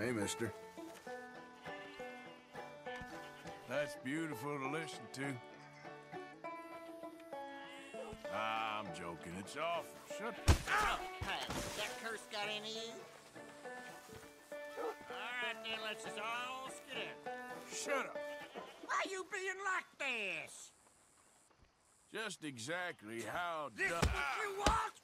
Hey, mister. That's beautiful to listen to. I'm joking. It's awful. Shut Oh, hey, that curse got into you? All right, then let's just all skedaddle. Shut up. Why you being like this? Just exactly how This dumb... what you want?